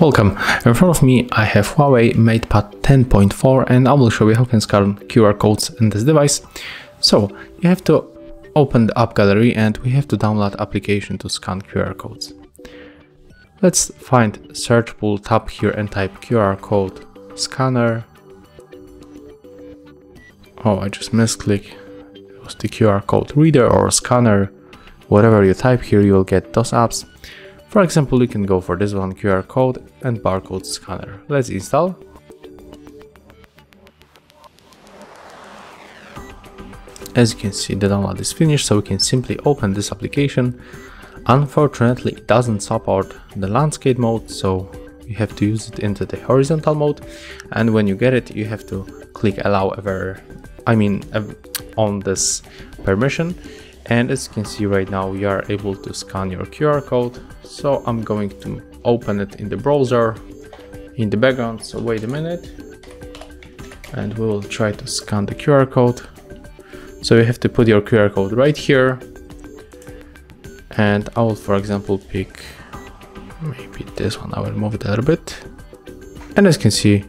Welcome, in front of me I have Huawei MatePad 10.4 and I will show you how you can scan QR codes in this device. So you have to open the app gallery and we have to download application to scan QR codes. Let's find search pool tab here and type QR code scanner. Oh, I just misclick. Was the QR code reader or scanner. Whatever you type here, you'll get those apps. For example, you can go for this one QR code and barcode scanner. Let's install. As you can see, the download is finished, so we can simply open this application. Unfortunately, it doesn't support the landscape mode, so you have to use it into the horizontal mode. And when you get it, you have to click allow ever, I mean, on this permission. And as you can see right now we are able to scan your QR code. So I'm going to open it in the browser in the background. So wait a minute. And we will try to scan the QR code. So you have to put your QR code right here. And I will for example pick maybe this one I will move it a little bit and as you can see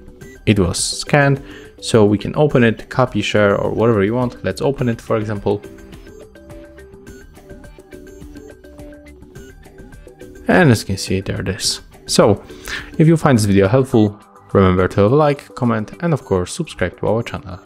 it was scanned so we can open it copy share or whatever you want let's open it for example And as you can see, there it is. So, if you find this video helpful, remember to like, comment, and of course subscribe to our channel.